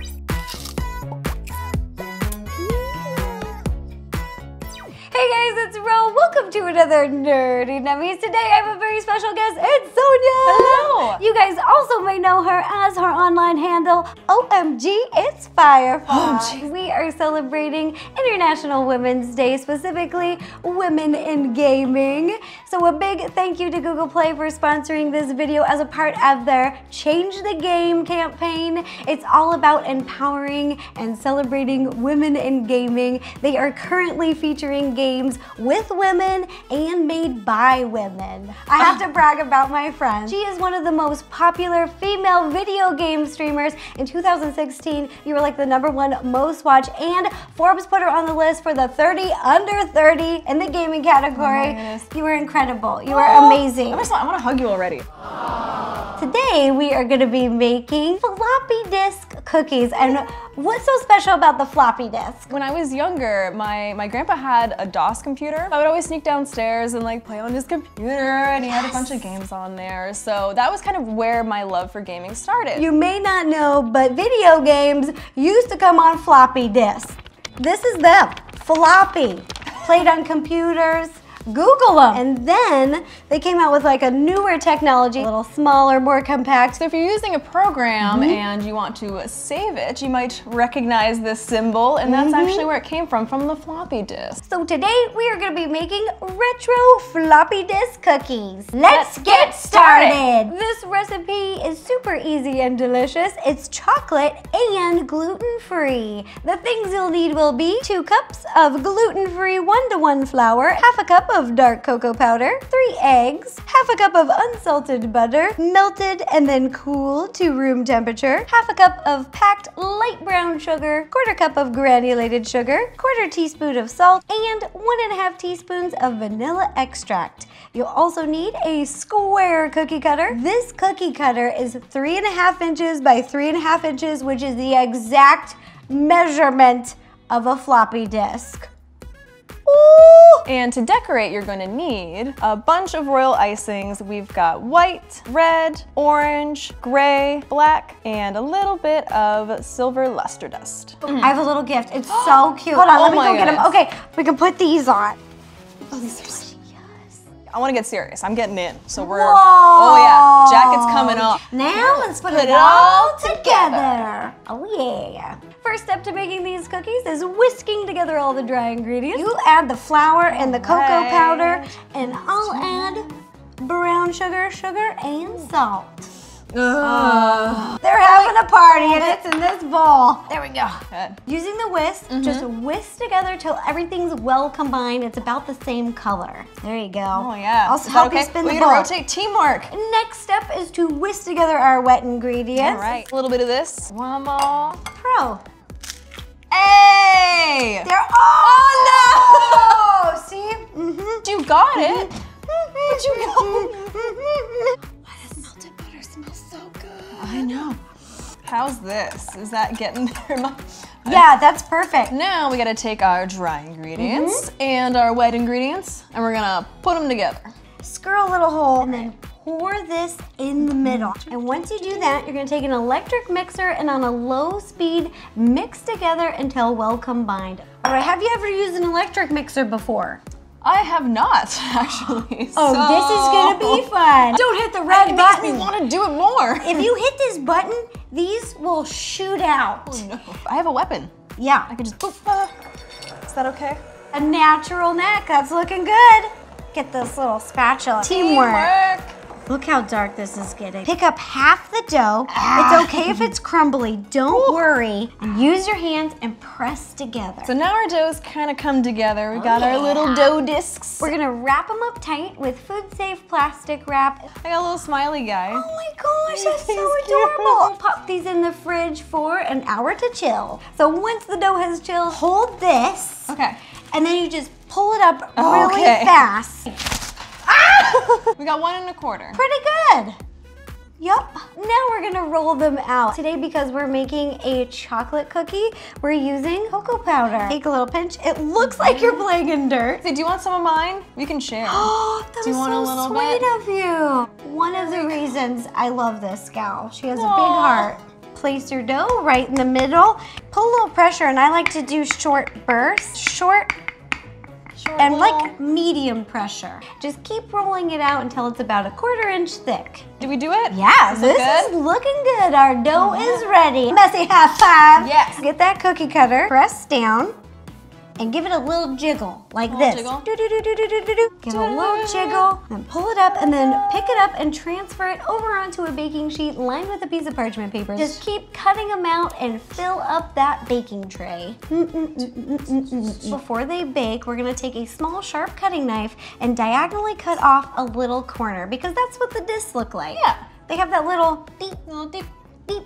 Hey guys, it's Ro. Welcome to another Nerdy Nummies. Today I have a very special guest. It's Sonja. Hello. You guys also may know her as her online handle, OMG, it's Firefly. Oh, OMG. We are celebrating International Women's Day, specifically women in gaming. So a big thank you to Google Play for sponsoring this video as a part of their Change the Game campaign. It's all about empowering and celebrating women in gaming. They are currently featuring games with women and made by women. I have to ah. brag about my friend. She is one of the most popular female video game streamers. In 2016, you were like the number one most watched, and Forbes put her on the list for the 30 under 30 in the gaming category. Oh goodness. you were incredible. You are amazing. I, just want, I want to hug you already. Today we are going to be making floppy disk cookies. And what's so special about the floppy disk? When I was younger, my, my grandpa had a DOS computer. I would always sneak downstairs and like play on his computer and he had a bunch of games on there. So that was kind of where my love for gaming started. You may not know, but video games used to come on floppy disks. This is them, floppy, played on computers. Google them. And then they came out with like a newer technology, a little smaller, more compact. So if you're using a program Mm-hmm. and you want to save it, you might recognize this symbol and that's actually where it came from, from the floppy disk. So today we are going to be making retro floppy disk cookies. Let's, get started. This recipe is super easy and delicious. It's chocolate and gluten-free. The things you'll need will be two cups of gluten-free one-to-one flour, half a cup of dark cocoa powder, three eggs, half a cup of unsalted butter, melted and then cooled to room temperature, half a cup of packed light brown sugar, quarter cup of granulated sugar, quarter teaspoon of salt, and one and a half teaspoons of vanilla extract. You'll also need a square cookie cutter. This cookie cutter is three and a half inches by three and a half inches, which is the exact measurement of a floppy disk. Ooh! And to decorate, you're going to need a bunch of royal icings. We've got white, red, orange, gray, black, and a little bit of silver luster dust. I have a little gift. It's so cute. Hold on, Oh let me my go get them. Okay, we can put these on. Oh, these are so yes. I want to get serious. I'm getting in. So we're. Whoa. Oh yeah, jacket's coming up. Now let's put, Put it, all all together. Oh yeah. First step to making these cookies is whisking together all the dry ingredients. You add the flour and the cocoa powder, and I'll add brown sugar, sugar, and salt. They're having a party and it's in this bowl. There we go. Good. Using the whisk, Mm-hmm. just whisk together till everything's well combined. It's about the same color. There you go. Oh yeah. I'll help okay? you spin We're the gonna rotate teamwork. Next step is to whisk together our wet ingredients. All right. A little bit of this. One more. Pro. Hey! They're all. oh no! See? Mm-hmm. You got it. How's this? Is that getting there? Yeah, that's perfect. Now we gotta take our dry ingredients Mm-hmm. and our wet ingredients and we're gonna put them together. Screw a little hole and then pour this in the middle. And once you do that, you're gonna take an electric mixer and on a low speed, mix together until well combined. All right, have you ever used an electric mixer before? I have not actually. Oh, this is gonna be fun. Don't hit the red makes button. me want to do it more. if you hit this button, these will shoot out. Oh no, I have a weapon. Yeah, I can just boop. ah. Is that okay? a natural neck. That's looking good. Get this little spatula. Teamwork. Look how dark this is getting. Pick up half the dough. It's ah. okay if it's crumbly. Don't worry. And use your hands and press together. So now our dough's kind of come together. We've got our oh, little dough discs. We're gonna wrap them up tight with food-safe plastic wrap. I got a little smiley guy. Oh my gosh, that's so adorable. adorable. Pop these in the fridge for an hour to chill. So once the dough has chilled, hold this, Okay. and then you just pull it up really Okay. fast. We got one and a quarter. Pretty good. Yup. Now we're gonna roll them out. Today, because we're making a chocolate cookie, we're using cocoa powder. Take a little pinch. It looks like you're mm-hmm. playing in dirt. Say, do you want some of mine? We can share. Oh, that Do was so sweet bit? of you. One of the reasons I love this gal. She has a big heart. place your dough right in the middle. Put a little pressure, and I like to do short bursts. Short and like medium pressure. Just keep rolling it out until it's about a quarter inch thick. Did we do it? Yeah, Is this is looking good. Our dough is uh-huh. ready. Messy high five. Yes. Get that cookie cutter, press down, and give it a little jiggle like Little this. jiggle? Do, do, do, do, do, do, do, do. Give it a little jiggle, and pull it up, and then pick it up and transfer it over onto a baking sheet lined with a piece of parchment paper. Just keep cutting them out and fill up that baking tray. Mm, mm, mm. Before they bake, we're gonna take a small sharp cutting knife and diagonally cut off a little corner because that's what the discs look like. Yeah. They have that little beep, Little deep. beep.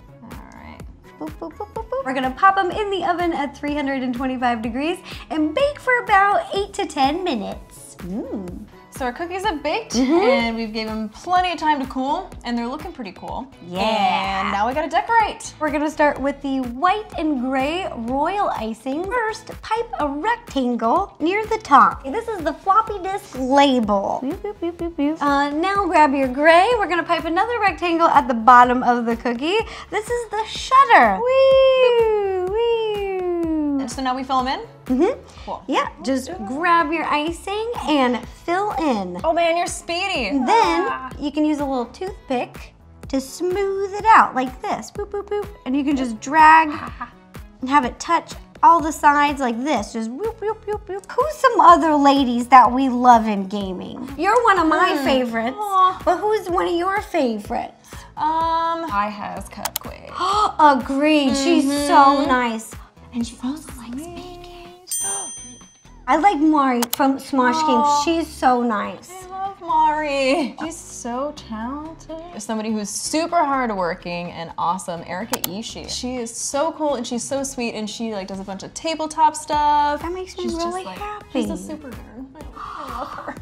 Boop, boop, boop, boop, boop. We're gonna pop them in the oven at 325 degrees and bake for about eight to 10 minutes. Mm. So our cookies have baked Mm-hmm. and we've gave them plenty of time to cool and they're looking pretty cool. Yeah. And now we gotta decorate. We're gonna start with the white and gray royal icing. First, pipe a rectangle near the top. This is the floppy disk label. Boop, boop, boop. Uh, now grab your gray. We're gonna pipe another rectangle at the bottom of the cookie. This is the shutter. Wee, wee. And so now we fill them in? Mm-hmm. Cool. Yeah, just grab your icing and fill in. Oh man, you're speedy. Then you can use a little toothpick to smooth it out like this. Boop, boop, boop. And you can just drag and have it touch all the sides like this. Just whoop, whoop, whoop, whoop. Who's some other ladies that we love in gaming? You're one of my favorites, Aw. but who's one of your favorites? Um, iHasCupquake. Agreed, she's so nice. And she also likes baking. I like Mari from Smosh Aw. Games. She's so nice. I love Mari. She's so talented. Somebody who's super hardworking and awesome, Erica Ishii. She is so cool and she's so sweet and she like does a bunch of tabletop stuff. That makes me She's just, really like- happy. She's a super nerd. I love her.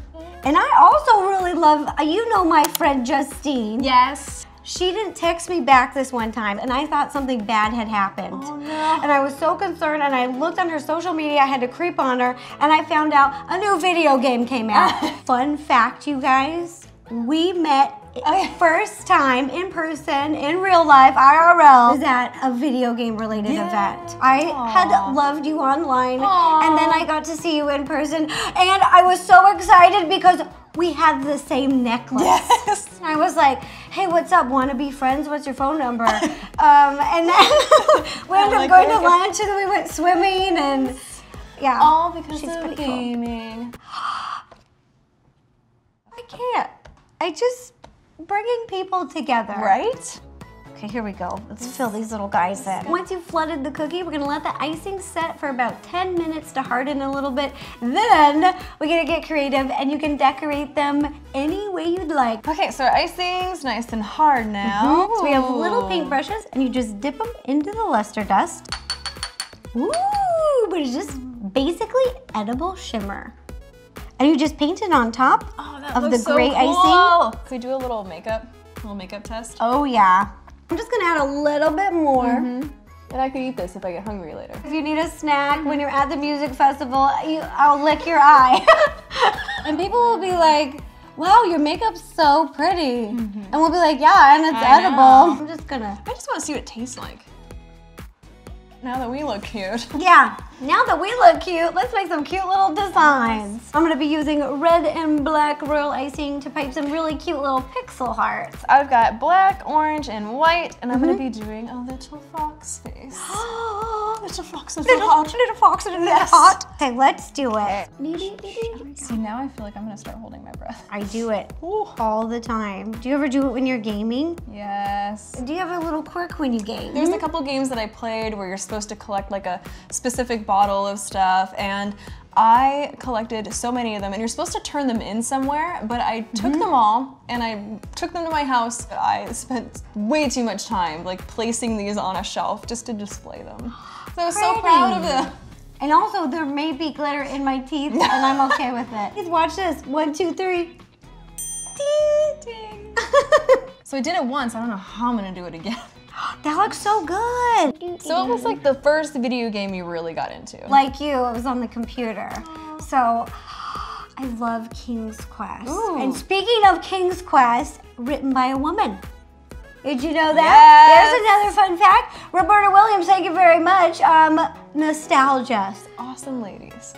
And I also really love, uh, you know my friend Justine. Yes. She didn't text me back this one time and I thought something bad had happened. Oh no. And I was so concerned and I looked on her social media, I had to creep on her, and I found out a new video game came out. Fun fact, you guys, we met oh, Okay. first time in person, in real life, IRL, was at a video game related Yeah. event. I had loved you online, Aw. and then I got to see you in person, and I was so excited because we had the same necklace. Yes. And I was like, hey, what's up? Want to be friends? What's your phone number? um, and then we ended up going to lunch and then we went swimming and yeah. All because She's of pretty cool. gaming. I can't. I just bringing people together. Right? Okay, here we go. Let's fill these little guys in. Once you've flooded the cookie, we're gonna let the icing set for about 10 minutes to harden a little bit. Then we're gonna get creative and you can decorate them any way you'd like. Okay, so our icing's nice and hard now. So we have little paintbrushes and you just dip them into the luster dust. Ooh, but it's just basically edible shimmer. And you just paint it on top Oh, of the so gray cool. icing. Can we do a little makeup, a little makeup test? Oh yeah. I'm just gonna add a little bit more. Mm-hmm. And I could eat this if I get hungry later. If you need a snack when mm-hmm. you're at the music festival, you, I'll lick your eye. and people will be like, wow, your makeup's so pretty. Mm-hmm. And we'll be like, yeah, and it's I edible. know. I'm just gonna, I just want to see what it tastes like. Now that we look cute. yeah. Now that we look cute, let's make some cute little designs. I'm gonna be using red and black royal icing to pipe some really cute little pixel hearts. I've got black, orange, and white, and I'm gonna be mm-hmm. doing a little fox face. little fox, little, little, hot. little fox little Yes. hot. Okay, let's do it. See, now I feel like I'm gonna start holding my breath. I do it Ooh. all the time. Do you ever do it when you're gaming? Yes. Do you have a little quirk when you game? There's a couple games that I played where you're supposed to collect like a specific bottle of stuff and I collected so many of them and you're supposed to turn them in somewhere, but I took mm-hmm. them all and I took them to my house. I spent way too much time like placing these on a shelf just to display them. So I was so proud of them. And also, there may be glitter in my teeth, and I'm okay with it. Please watch this. One, two, three. Ding, ding. So I did it once, I don't know how I'm gonna do it again. That looks so good. So it was like the first video game you really got into. like you, it was on the computer. So I love King's Quest. Ooh. And speaking of King's Quest, written by a woman. Did you know that? Yes. There's another fun fact. Roberta Williams, thank you very much. Um, nostalgia. Awesome ladies.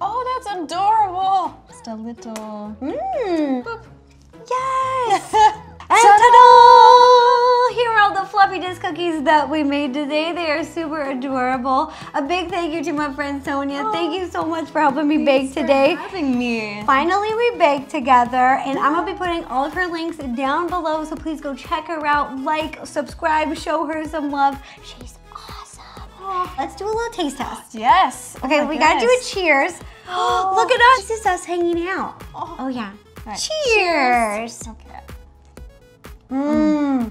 Oh, that's adorable. Just a little. Mmm. Yes. And ta-da! Here are all the floppy disk cookies that we made today. They are super adorable. A big thank you to my friend Sonja. Thank you so much for helping me bake today. having me. Finally, we baked together, and I'm gonna be putting all of her links down below, so please go check her out, like, subscribe, show her some love. She's awesome. Let's do a little taste test. Yes. Oh Okay, my we gotta do a cheers. Look at us. This is us hanging out. Oh. Oh, yeah. Right, Cheers. Okay. Mmm.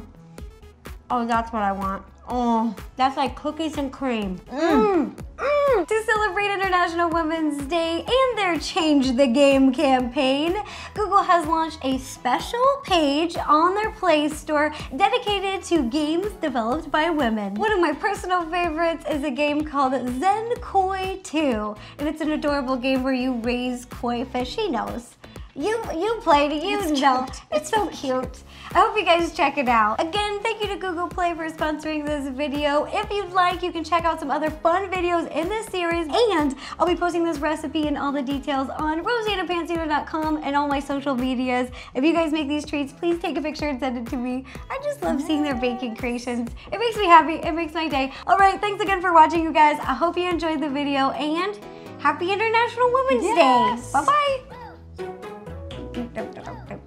Oh, that's what I want. Oh. That's like cookies and cream. Mmm. Mmm. To celebrate International Women's Day and their Change the Game campaign, Google has launched a special page on their Play Store dedicated to games developed by women. One of my personal favorites is a game called Zen Koi 2, and it's an adorable game where you raise koi fish. She knows. You you played it, you It's know. cute. It's so cute. I hope you guys check it out. Again, thank you to Google Play for sponsoring this video. If you'd like, you can check out some other fun videos in this series, and I'll be posting this recipe and all the details on rosannapansino.com and all my social medias. If you guys make these treats, please take a picture and send it to me. I just love seeing their baking creations. It makes me happy. It makes my day. All right, thanks again for watching, you guys. I hope you enjoyed the video, and happy International Women's Yes. Day. Bye-bye. tem tem tem tem